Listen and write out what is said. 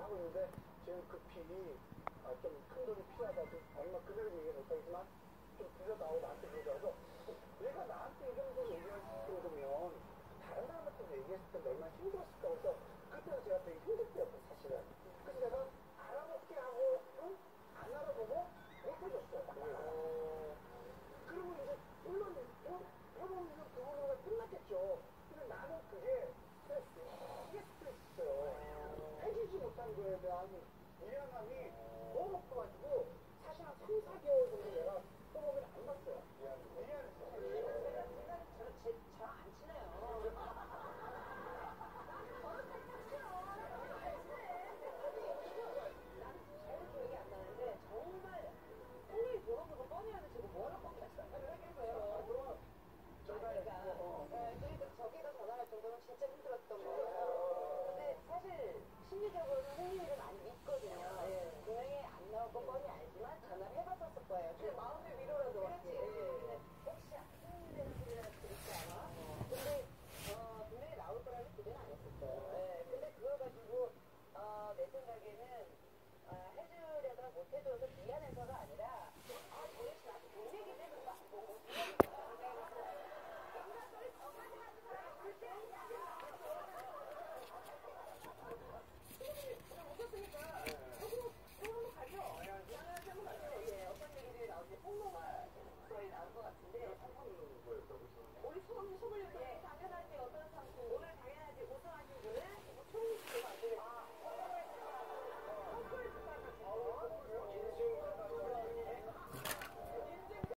작업을 하고 있는데 지금 급히 아, 좀큰 돈이 필요하다. 좀 얼마 금액을 얘기 못하지만 좀 빌려다오 나한테 그러더라도 내가 나한테 이 정도 얘기할 정도면 다른 사람한테 얘기했을 때 얼마나 힘들었을까 그래서 그때는 제가 되게 힘들 때였고 사실은 그래서 내가 알아먹게 하고 응? 안 알아보고 못 해줬어요. 어... 그리고 이제 물론 뭐 해보면 그 부분으로 끝났겠죠. 근데 나는 그게 스트레스예요. 이게 스트레스예요. 못한 거에 대한 미안함이 너무 커가지고 사실 한 3, 4개월 정도 내가 호흡을 안 봤어요. 미안했어요. 저는 제, 저랑 안 친해요. 그러니까 어, 어. 네, 그러니까 저기가 전화할 정도면 진짜 힘들었던 거예요.